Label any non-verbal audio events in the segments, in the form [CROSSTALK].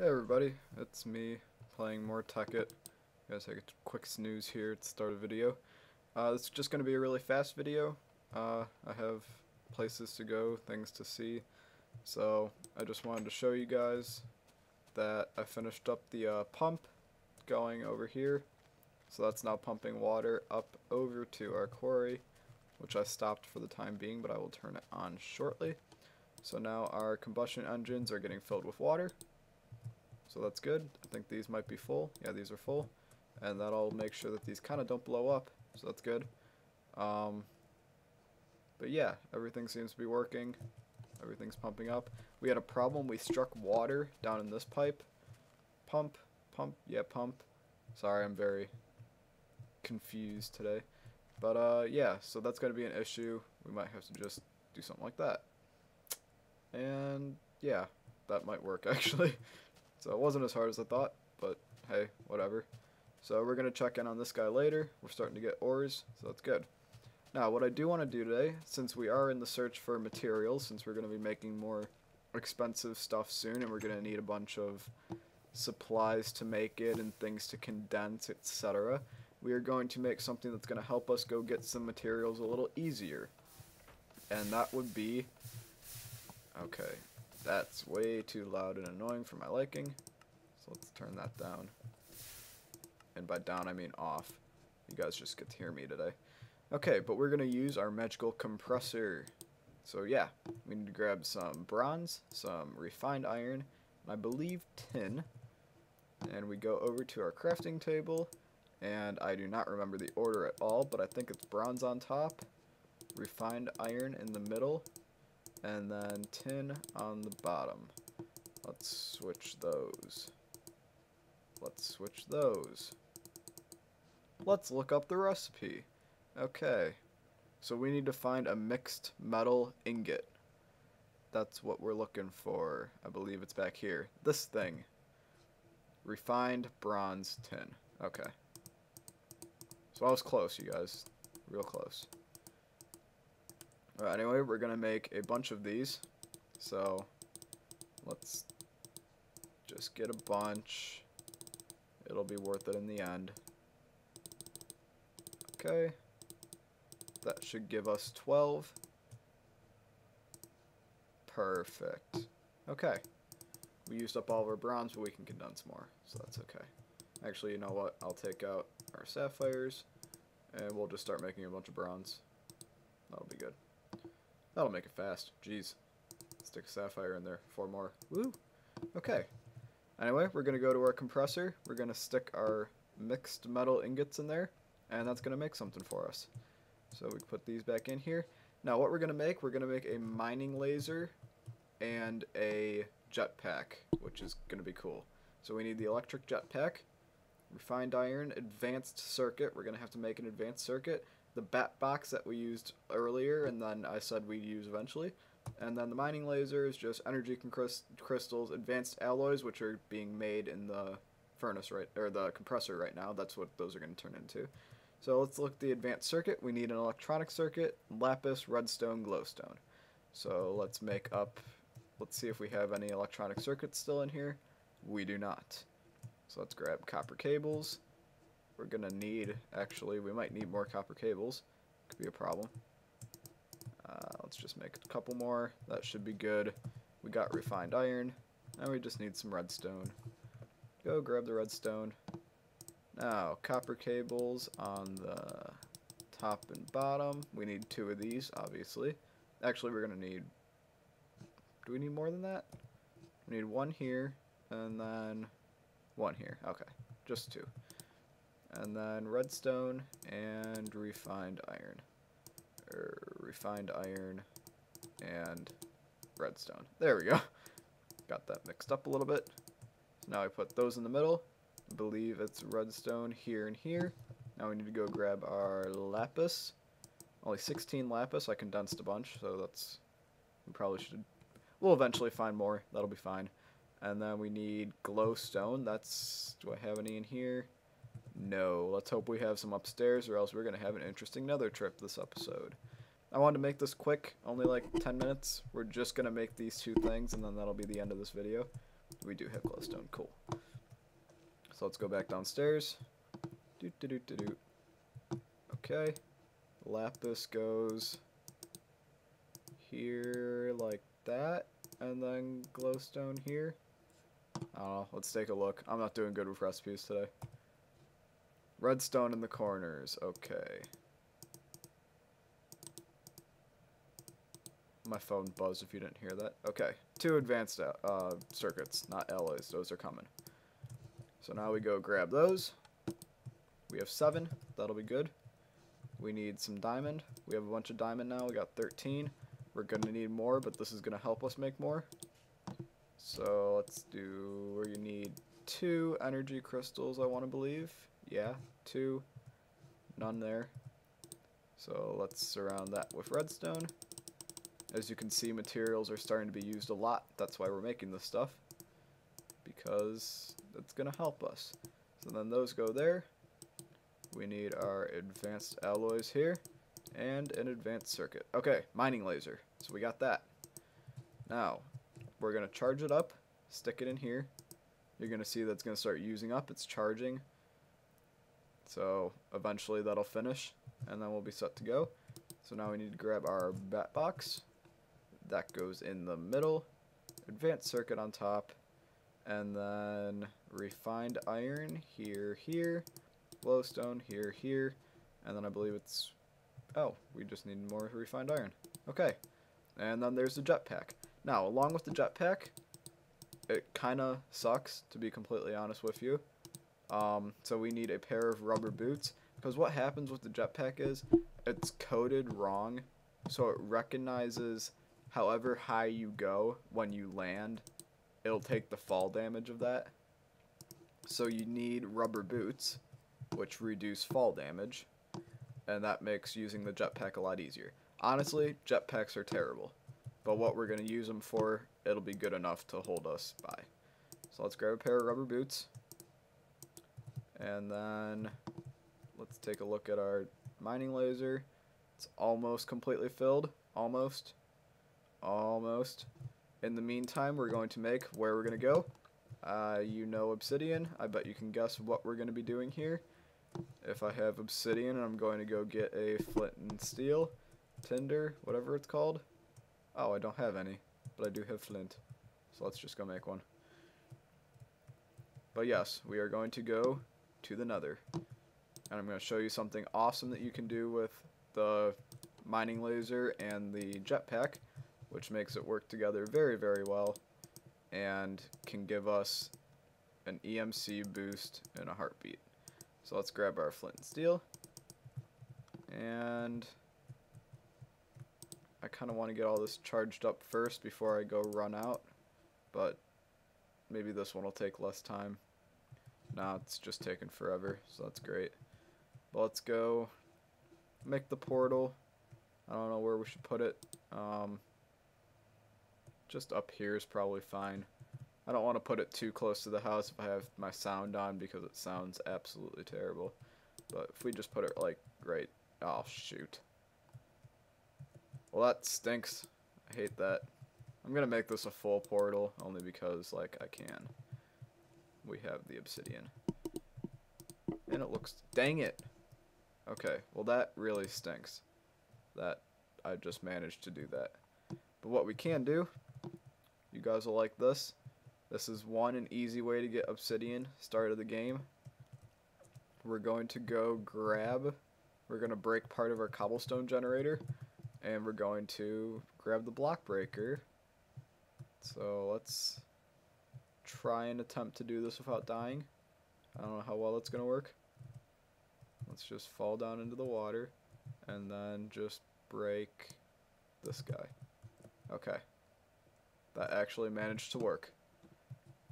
Hey everybody, it's me playing more Tekkit. Guys, take a quick snooze here to start a video. Uh, just going to be a really fast video. Uh, I have places to go, things to see, so I just wanted to show you guys that I finished up the uh, pump going over here. So that's now pumping water up over to our quarry, which I stopped for the time being, but I will turn it on shortly. So now our combustion engines are getting filled with water. So that's good. I think these might be full. Yeah, these are full. And that'll make sure that these kind of don't blow up. So that's good. Um, but yeah, everything seems to be working. Everything's pumping up. We had a problem. We struck water down in this pipe. Pump, pump, yeah, pump. Sorry, I'm very confused today. But uh, yeah, so that's going to be an issue. We might have to just do something like that. And yeah, that might work [LAUGHS] actually. So it wasn't as hard as I thought, but hey, whatever. So we're going to check in on this guy later. We're starting to get ores, so that's good. Now, what I do want to do today, since we are in the search for materials, since we're going to be making more expensive stuff soon, and we're going to need a bunch of supplies to make it and things to condense, etc., we are going to make something that's going to help us go get some materials a little easier. And that would be... Okay, that's way too loud and annoying for my liking. So let's turn that down. And by down, I mean off. You guys just get to hear me today. Okay, but we're going to use our magical compressor. So yeah, we need to grab some bronze, some refined iron, and I believe tin. And we go over to our crafting table, and I do not remember the order at all, but I think it's bronze on top, refined iron in the middle, and then tin on the bottom. Let's switch those. Let's switch those. Let's look up the recipe. Okay. So we need to find a mixed metal ingot. That's what we're looking for. I believe it's back here. This thing. Refined bronze tin. Okay. So I was close, you guys. Real close. Right, anyway, we're going to make a bunch of these. So, let's just get a bunch. It'll be worth it in the end. Okay. That should give us 12. Perfect. Okay. We used up all of our bronze, but we can condense more, so that's okay. Actually, you know what? I'll take out our sapphires, and we'll just start making a bunch of bronze. That'll be good. That'll make it fast. Jeez. Stick a sapphire in there. Four more. Woo! Okay. Anyway, we're going to go to our compressor. We're going to stick our mixed metal ingots in there, and that's going to make something for us. So we put these back in here. Now what we're going to make, we're going to make a mining laser and a jetpack, which is going to be cool. So we need the electric jetpack, refined iron, advanced circuit. We're going to have to make an advanced circuit the bat box that we used earlier and then I said we'd use eventually. And then the mining laser is just energy crystals, advanced alloys, which are being made in the furnace right, or the compressor right now. That's what those are going to turn into. So let's look at the advanced circuit. We need an electronic circuit, lapis, redstone, glowstone. So let's make up, let's see if we have any electronic circuits still in here. We do not. So let's grab copper cables we're gonna need, actually, we might need more copper cables. Could be a problem. Uh, let's just make a couple more. That should be good. We got refined iron. Now we just need some redstone. Go grab the redstone. Now, copper cables on the top and bottom. We need two of these, obviously. Actually, we're to need... Do we need more than that? We need one here, and then one here. Okay, just two and then redstone and refined iron. Or refined iron and redstone. There we go. [LAUGHS] Got that mixed up a little bit. So now I put those in the middle. I believe it's redstone here and here. Now we need to go grab our lapis. Only 16 lapis. I condensed a bunch so that's we probably should we'll eventually find more. That'll be fine. And then we need glowstone. That's do I have any in here no, let's hope we have some upstairs or else we're going to have an interesting nether trip this episode. I wanted to make this quick, only like 10 minutes. We're just going to make these two things and then that'll be the end of this video. we do have glowstone. Cool. So let's go back downstairs. Do do do do do. Okay. Lapis goes here like that, and then glowstone here. I don't know. Let's take a look. I'm not doing good with recipes today. Redstone in the corners. Okay. My phone buzzed if you didn't hear that. Okay. Two advanced uh, circuits, not alloys. Those are coming. So now we go grab those. We have seven. That'll be good. We need some diamond. We have a bunch of diamond now. We got 13. We're going to need more, but this is going to help us make more. So let's do you need two energy crystals, I want to believe. Yeah, two. None there. So let's surround that with redstone. As you can see, materials are starting to be used a lot. That's why we're making this stuff. Because it's going to help us. So then those go there. We need our advanced alloys here. And an advanced circuit. Okay, mining laser. So we got that. Now, we're going to charge it up. Stick it in here. You're going to see that's going to start using up. It's charging. So eventually that'll finish. And then we'll be set to go. So now we need to grab our bat box. That goes in the middle. Advanced circuit on top. And then refined iron here, here. Glowstone here, here. And then I believe it's... Oh, we just need more refined iron. Okay. And then there's the jetpack. Now, along with the jetpack, it kind of sucks, to be completely honest with you. Um, so we need a pair of rubber boots. Because what happens with the jetpack is, it's coded wrong. So it recognizes however high you go when you land, it'll take the fall damage of that. So you need rubber boots, which reduce fall damage, and that makes using the jetpack a lot easier. Honestly, jetpacks are terrible, but what we're going to use them for, it'll be good enough to hold us by. So let's grab a pair of rubber boots, and then let's take a look at our mining laser. It's almost completely filled, almost. Almost. In the meantime, we're going to make where we're going to go. Uh, you know obsidian. I bet you can guess what we're going to be doing here. If I have obsidian, I'm going to go get a flint and steel, tinder, whatever it's called. Oh, I don't have any, but I do have flint. So let's just go make one. But yes, we are going to go to the nether. And I'm going to show you something awesome that you can do with the mining laser and the jetpack which makes it work together very, very well and can give us an EMC boost in a heartbeat. So let's grab our flint and steel. And I kind of want to get all this charged up first before I go run out. But maybe this one will take less time. Nah, it's just taking forever, so that's great. But let's go make the portal. I don't know where we should put it. Um, just up here is probably fine. I don't want to put it too close to the house if I have my sound on because it sounds absolutely terrible. But if we just put it like right, oh shoot. Well that stinks. I hate that. I'm gonna make this a full portal only because like I can. We have the obsidian. And it looks, dang it. Okay, well that really stinks. That I just managed to do that. But what we can do you guys will like this. This is one and easy way to get obsidian, start of the game. We're going to go grab, we're going to break part of our cobblestone generator, and we're going to grab the block breaker. So let's try and attempt to do this without dying. I don't know how well it's going to work. Let's just fall down into the water and then just break this guy. Okay. That actually managed to work.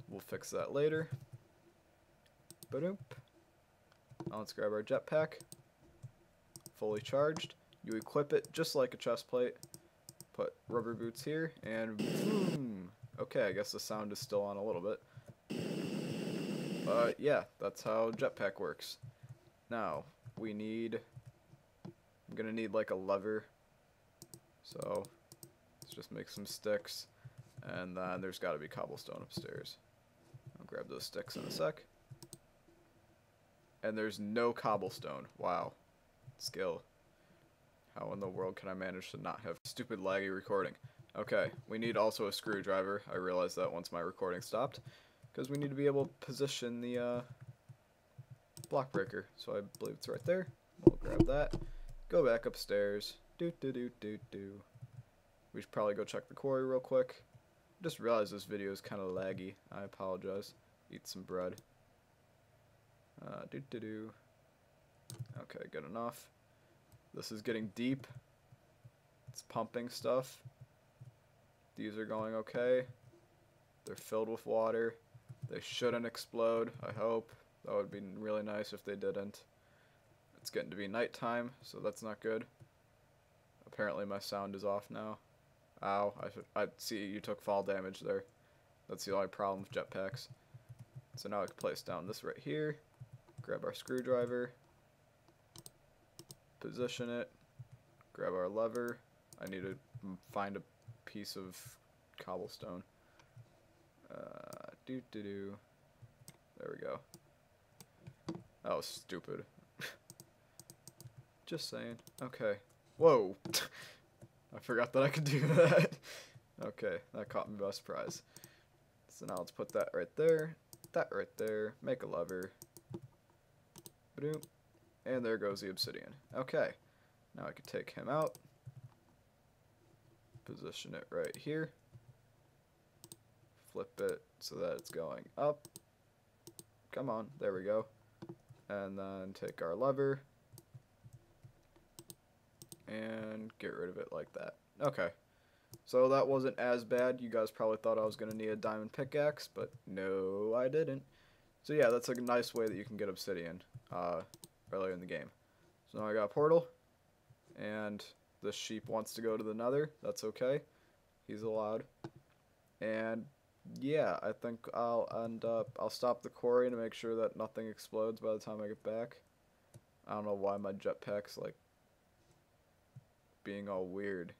We'll fix that later. Badoop. Now let's grab our jetpack. Fully charged. You equip it just like a chest plate. Put rubber boots here, and. Okay, I guess the sound is still on a little bit. But yeah, that's how jetpack works. Now, we need... I'm gonna need like a lever. So, let's just make some sticks. And then there's got to be cobblestone upstairs. I'll grab those sticks in a sec. And there's no cobblestone. Wow. Skill. How in the world can I manage to not have stupid laggy recording? Okay, we need also a screwdriver. I realized that once my recording stopped. Because we need to be able to position the uh, block breaker. So I believe it's right there. We'll grab that. Go back upstairs. Do do do do do. We should probably go check the quarry real quick. Just realized this video is kind of laggy. I apologize. Eat some bread. Uh, do do do. Okay, good enough. This is getting deep. It's pumping stuff. These are going okay. They're filled with water. They shouldn't explode, I hope. That would be really nice if they didn't. It's getting to be nighttime, so that's not good. Apparently my sound is off now. Ow, I, I see you took fall damage there. That's the only problem with jetpacks. So now I can place down this right here. Grab our screwdriver. Position it. Grab our lever. I need to find a piece of cobblestone. Uh, do do do. There we go. That was stupid. [LAUGHS] Just saying. Okay. Whoa. [LAUGHS] I forgot that I could do [LAUGHS] that. okay, that caught me by surprise. So now let's put that right there, that right there, make a lever. And there goes the obsidian. Okay, now I can take him out, position it right here, flip it so that it's going up. Come on, there we go. And then take our lever, and get rid of it like that. Okay. So that wasn't as bad. You guys probably thought I was going to need a diamond pickaxe, but no, I didn't. So yeah, that's a nice way that you can get obsidian uh, earlier in the game. So now I got a portal, and the sheep wants to go to the nether. That's okay. He's allowed. And yeah, I think I'll end up, I'll stop the quarry to make sure that nothing explodes by the time I get back. I don't know why my jetpack's like being all weird,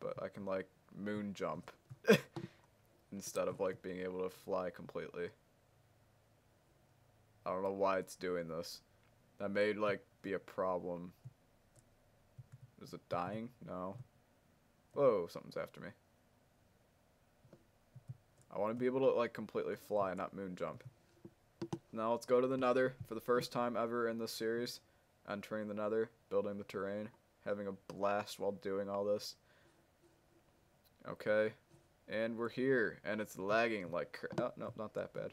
but I can like moon jump [LAUGHS] instead of like being able to fly completely. I don't know why it's doing this. That may like be a problem. Is it dying? No. Whoa, something's after me. I want to be able to like completely fly, not moon jump. Now let's go to the nether for the first time ever in this series. Entering the nether, building the terrain having a blast while doing all this. Okay, and we're here, and it's lagging like oh, no, not that bad.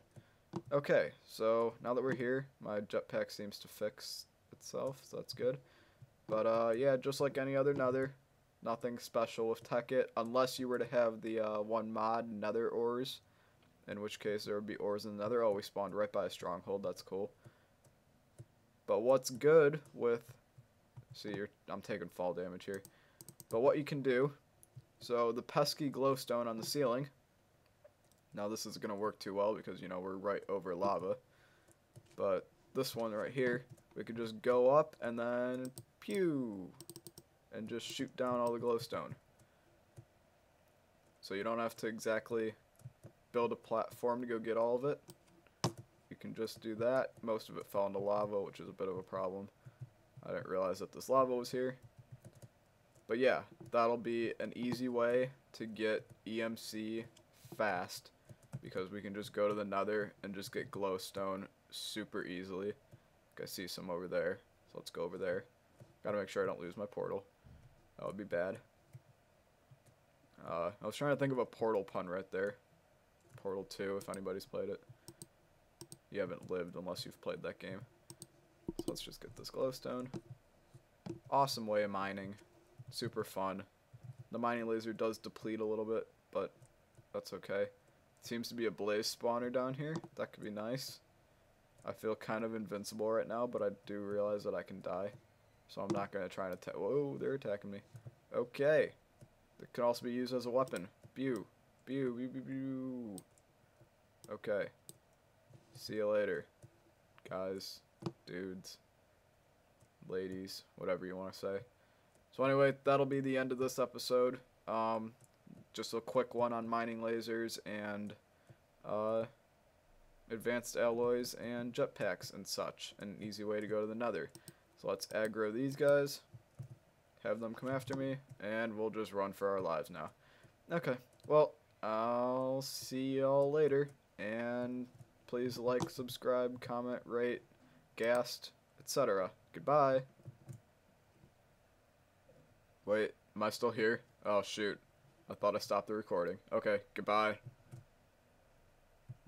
Okay, so now that we're here, my jetpack seems to fix itself, so that's good. But uh, yeah, just like any other nether, nothing special with Tekkit, unless you were to have the uh, one mod nether ores, in which case there would be ores in the nether. Oh, we spawned right by a stronghold, that's cool. But what's good with See, I'm taking fall damage here. But what you can do, so the pesky glowstone on the ceiling, now this is going to work too well because, you know, we're right over lava. But this one right here, we can just go up and then pew, and just shoot down all the glowstone. So you don't have to exactly build a platform to go get all of it. You can just do that. Most of it fell into lava, which is a bit of a problem. I didn't realize that this lava was here. But yeah, that'll be an easy way to get EMC fast because we can just go to the nether and just get glowstone super easily. I see some over there, so let's go over there. Gotta make sure I don't lose my portal. That would be bad. Uh, I was trying to think of a portal pun right there. Portal 2, if anybody's played it. You haven't lived unless you've played that game. So let's just get this glowstone. Awesome way of mining. Super fun. The mining laser does deplete a little bit, but that's okay. Seems to be a blaze spawner down here. That could be nice. I feel kind of invincible right now, but I do realize that I can die. So I'm not going to try and attack. Whoa, they're attacking me. Okay. It can also be used as a weapon. Bew. Bew, bew, bew, bew. Okay. See you later, guys dudes, ladies, whatever you want to say. So anyway, that'll be the end of this episode. Um, just a quick one on mining lasers and uh, advanced alloys and jetpacks and such, and an easy way to go to the nether. So let's aggro these guys, have them come after me, and we'll just run for our lives now. Okay, well, I'll see y'all later, and please like, subscribe, comment, rate, gassed, etc. Goodbye. Wait, am I still here? Oh shoot. I thought I stopped the recording. Okay, goodbye.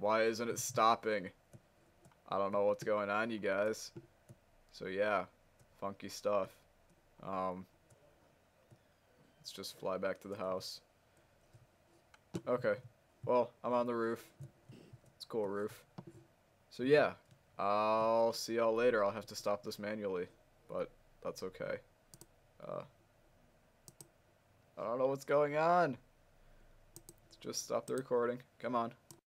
Why isn't it stopping? I don't know what's going on, you guys. So yeah, funky stuff. Um, let's just fly back to the house. Okay, well, I'm on the roof. It's cool roof. So yeah, I'll see y'all later. I'll have to stop this manually, but that's okay. Uh, I don't know what's going on. Let's just stop the recording. Come on.